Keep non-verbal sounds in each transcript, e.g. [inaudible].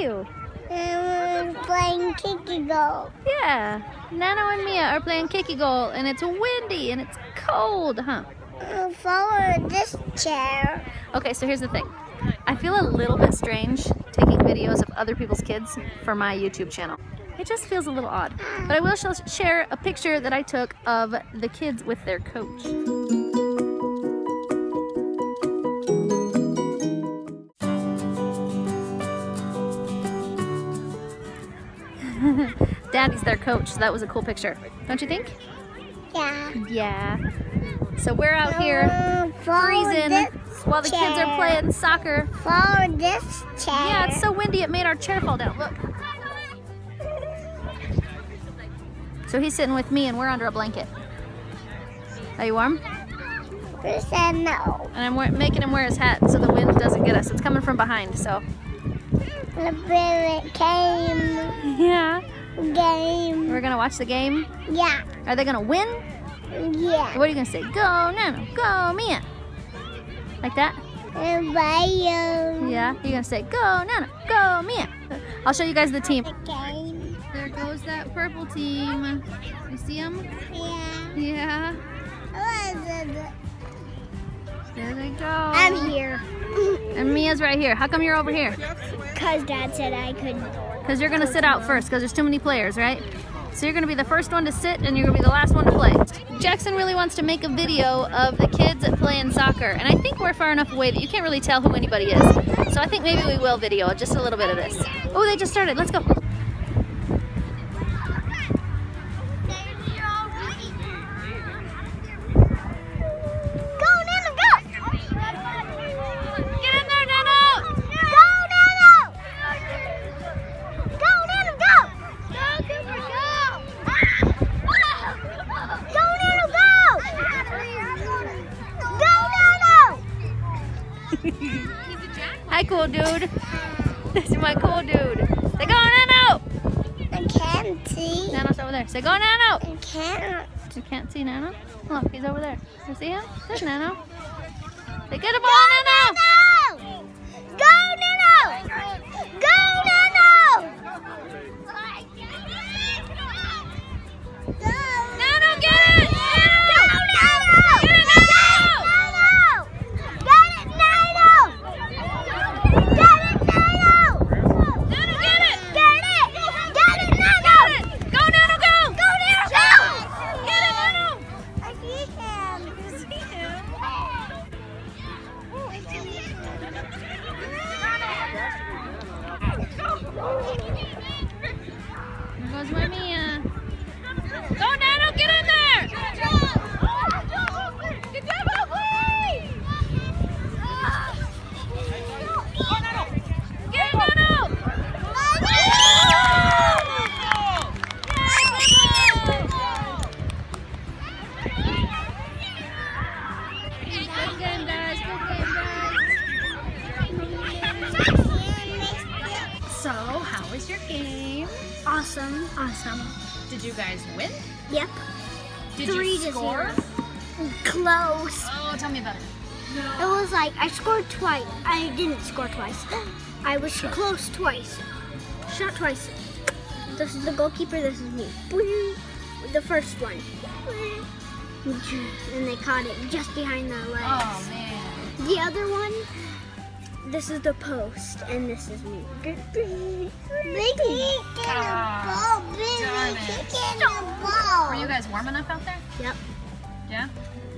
you? And we're playing kicky goal. Yeah. Nano and Mia are playing kicky goal, and it's windy and it's cold, huh? Uh, Follow this chair. Okay, so here's the thing. I feel a little bit strange taking videos of other people's kids for my YouTube channel. It just feels a little odd. But I will share a picture that I took of the kids with their coach. Coach, so that was a cool picture. Don't you think? Yeah. Yeah. So we're out here Uh, freezing while the kids are playing soccer. Follow this chair. Yeah, it's so windy it made our chair fall down. Look. So he's sitting with me and we're under a blanket. Are you warm? Who said no? And I'm making him wear his hat so the wind doesn't get us. It's coming from behind, so. The spirit came. Game. We're gonna watch the game. Yeah. Are they gonna win? Yeah. What are you gonna say? Go, Nano. Go, Mia. Like that? Bio. Yeah. You're gonna say, go, Nano. Go, Mia. I'll show you guys the team. Game. There goes that purple team. You see them? Yeah. Yeah. There they go. I'm here. And Mia's right here. How come you're over here? Cause Dad said I could. Because you're going to sit out first because there's too many players, right? So you're going to be the first one to sit and you're going to be the last one to play. Jaxen really wants to make a video of the kids playing soccer. And I think we're far enough away that you can't really tell who anybody is. So I think maybe we will video just a little bit of this. Oh, they just started. Let's go. Go, [laughs] Hi, cool dude. [laughs] This is my cool dude. Say go, Nano! I can't see. Nano's over there. Say go, Nano! I can't. You can't see Nano? Look, he's over there. You see him? There's Nano. Say get a ball, Nano! Yep. Did Three you to score? Close. Oh, tell me about it. It was like I scored twice. I didn't score twice. I was close twice. Shot twice. This is the goalkeeper. This is me. The first one. And they caught it just behind the legs. Oh man. The other one. This is the post, and this is me. Big Ah, darn it. Were you guys warm enough out there? Yep. Yeah.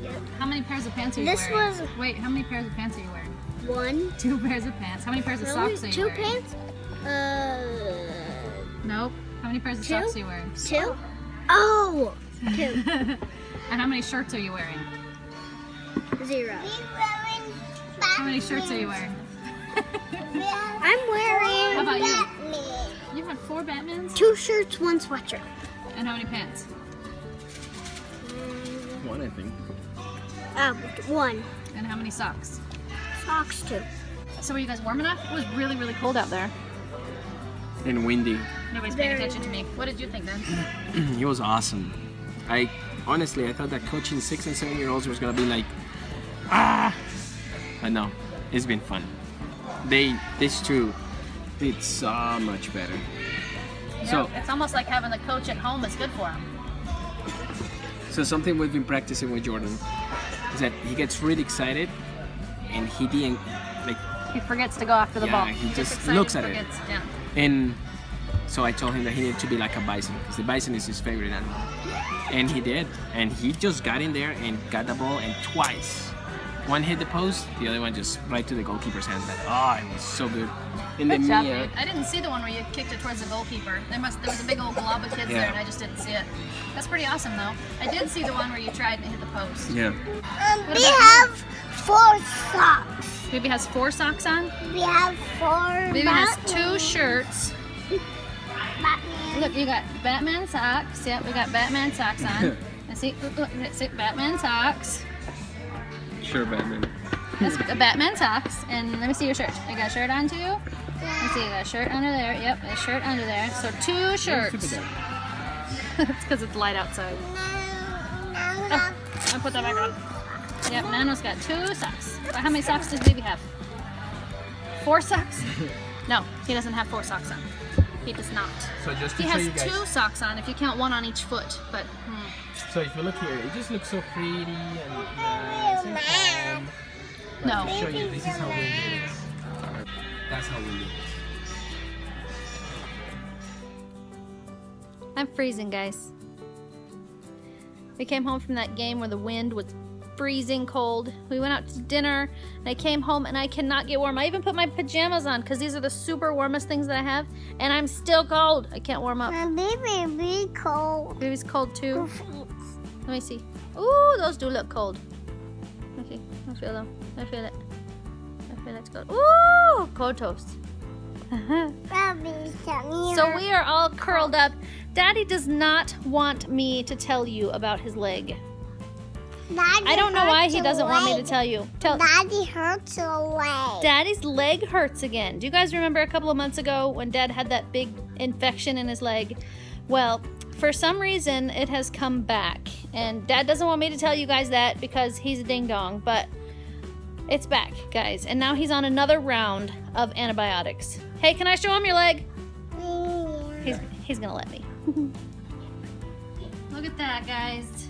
Yep. How many pairs of pants are you This wearing? This was- Wait, how many pairs of pants are you wearing? One. Two pairs of pants. How many pairs of socks are you Two wearing? pants. Uh, Nope. How many pairs of Two? socks are you wearing? two. Oh, two. [laughs] and how many shirts are you wearing? Zero. How many shirts are you wearing? [laughs] I'm wearing. How about you? You have four Batmans? Two shirts, one sweatshirt. And how many pants? One, I think. Um, one. And how many socks? Socks, two. So were you guys warm enough? It was really, really cold out there. And windy. Nobody's paying Very attention to me. What did you think then? [clears throat] it was awesome. I honestly, I thought that coaching six and seven year olds was gonna be like, ah. But no, it's been fun. They, this too. did so much better. Yeah, So- it's almost like having a coach at home is good for him. So something we've been practicing with Jorden is that he gets really excited and he didn't like He forgets to go after the Yeah, ball. he just excited, looks at it. Yeah. and so I told him that he needed to be like a bison because the bison is his favorite animal. And he did. And he just got in there and got the ball and twice. One hit the post, the other one just right to the goalkeeper's hand. But oh, it was so good. In the job, Mia. I didn't see the one where you kicked it towards the goalkeeper. There must there was a big old glob of kids Yeah. there, and I just didn't see it. That's pretty awesome, though. I did see the one where you tried and hit the post. yeah. Um, we about you? have four socks. Baby has four socks on. We have four. Baby has two shirts. Batman. Look, you got Batman socks. Yep, we got Batman socks on. [laughs] I see, look, look, see, Batman socks. Sure, Batman. That's a Batman socks. And let me see your shirt. I got a shirt on too? Let me see, you got a shirt under there. Yep, a shirt under there. So two shirts. [laughs] It's because it's light outside. Now I'll put that back on. Yep, Nano's got two socks. How many socks does baby have? Four socks? [laughs] No, he doesn't have four socks on. He does not. So just He has two socks on if you count one on each foot. But hmm. So if you look here, it just looks so pretty and nice and calm. But No. To show you, this is how windy it is. That's how windy it is. I'm freezing, guys. We came home from that game where the wind was freezing cold. We went out to dinner, and I came home and I cannot get warm. I even put my pajamas on because these are the super warmest things that I have, and I'm still cold. I can't warm up. My baby be cold. Baby's cold too. Let me see. Ooh, those do look cold. See. I feel them. I feel it. I feel it's cold. Ooh, cold toast. Baby, come here. So we are all curled up. Daddy does not want me to tell you about his leg. Daddy I don't know why he doesn't want me to tell you. Tell Daddy hurts a leg. Daddy's leg hurts again. Do you guys remember a couple of months ago when Dad had that big infection in his leg? Well, for some reason it has come back. And Dad doesn't want me to tell you guys that because he's a ding dong, but it's back, guys. And now he's on another round of antibiotics. Hey, can I show him your leg? Yeah. He's he's gonna let me. [laughs] Look at that, guys.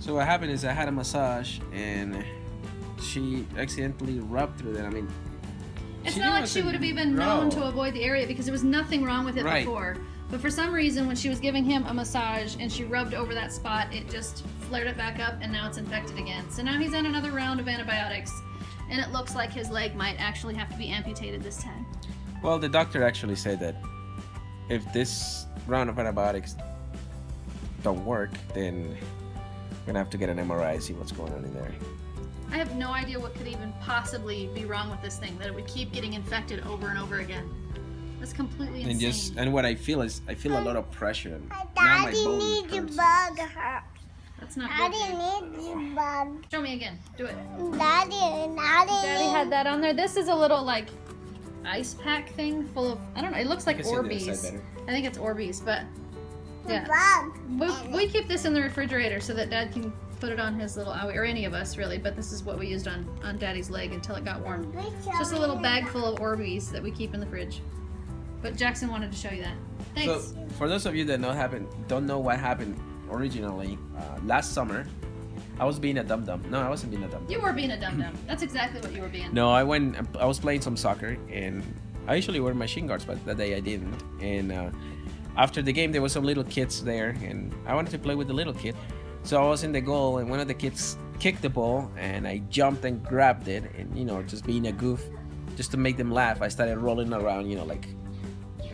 So what happened is I had a massage and she accidentally rubbed through that. I mean, It's not like she would have even known to avoid the area because there was nothing wrong with it Right. before. But for some reason, when she was giving him a massage and she rubbed over that spot, it just flared it back up and now it's infected again. So now he's on another round of antibiotics. And it looks like his leg might actually have to be amputated this time. well, the doctor actually said that if this round of antibiotics don't work, then we're gonna have to get an MRI, to see what's going on in there. I have no idea what could even possibly be wrong with this thing, that it would keep getting infected over and over again. That's completely insane. And just and what I feel is I feel a lot of pressure. And now my Daddy bone needs a hurts. bug hurt. That's not Daddy good. needs a bug. Show me again. Do it. Daddy, Daddy. Daddy had that on there. This is a little like ice pack thing full of I don't know. It looks like I can see on the other Orbeez. I think it's Orbeez, but yeah. bug. We, we keep this in the refrigerator so that Dad can put it on his little owie, or any of us really. But this is what we used on on Daddy's leg until it got warm. Just a little bag full of Orbeez that we keep in the fridge. But Jaxen wanted to show you that. Thanks. So for those of you that know happen don't know what happened originally, uh, last summer, I was being a dum dum. No, I wasn't being a dum dum. you were being a dum dum. That's exactly what you were being. No, I went. I was playing some soccer, and I usually wear my shin guards, but that day I didn't. And uh, after the game, there were some little kids there, and I wanted to play with the little kid. So I was in the goal, and one of the kids kicked the ball, and I jumped and grabbed it, and you know, just being a goof, just to make them laugh, I started rolling around, you know, like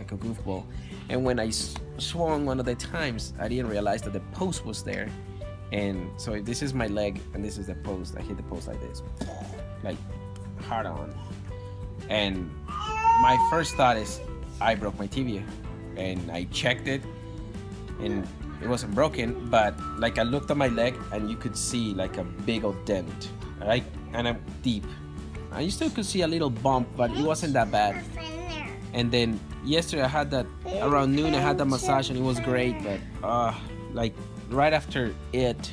like a goofball. And when I swung one of the times, I didn't realize that the post was there. And so this is my leg, and this is the post. I hit the post like this, like hard on. And my first thought is, I broke my tibia, and I checked it, and it wasn't broken. But like I looked at my leg, and you could see like a big old dent, right? And I'm deep. And you still could see a little bump, but it wasn't that bad. And then yesterday I had that around noon. I had that massage and it was great, but uh, like right after it,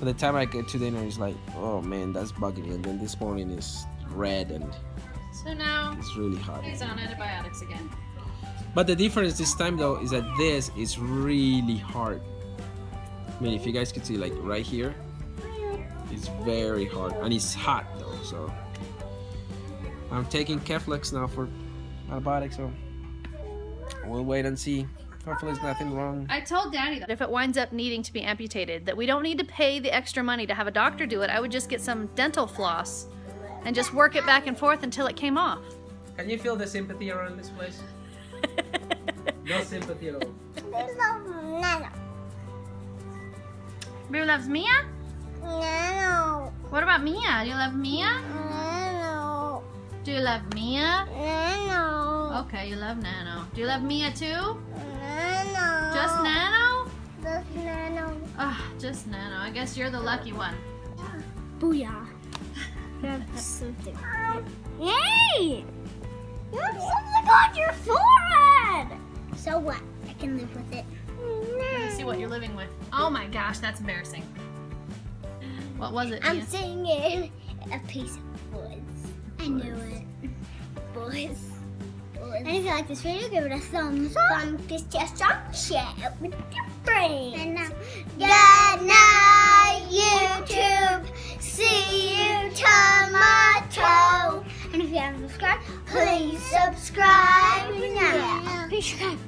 by the time I get to dinner, it's like, oh man, that's bugging me. And then this morning is red and So now It's really hot. he's on antibiotics again. But the difference this time though is that this is really hard. I mean, if you guys could see, like right here, it's very hard and it's hot though. So I'm taking Keflex now for antibiotics. So we'll wait and see. Hopefully, there's nothing wrong. I told Daddy that if it winds up needing to be amputated, that we don't need to pay the extra money to have a doctor do it. I would just get some dental floss and just work it back and forth until it came off. Can you feel the sympathy around this place? [laughs] No sympathy at all. There's no nano. Who loves Mia? Nano. What about Mia? Do you love Mia? Nano. Do you love Mia? Nano. Okay, you love Nano. Do you love Mia too? Nano. Just Nano? Just nano. Ah, just Nano. I guess you're the lucky one. Booyah. [laughs] You have something. Yay! You have something on your forehead! So what? I can live with it. Let me see what you're living with. Oh my gosh, that's embarrassing. What was it, I'm Mia? singing a piece of woods. I knew it. Boys. And if you like this video, give it a thumbs up. This just on share it with your friends. And now, Good night, YouTube. See you tomorrow. And if you haven't subscribed, please subscribe now. Please subscribe.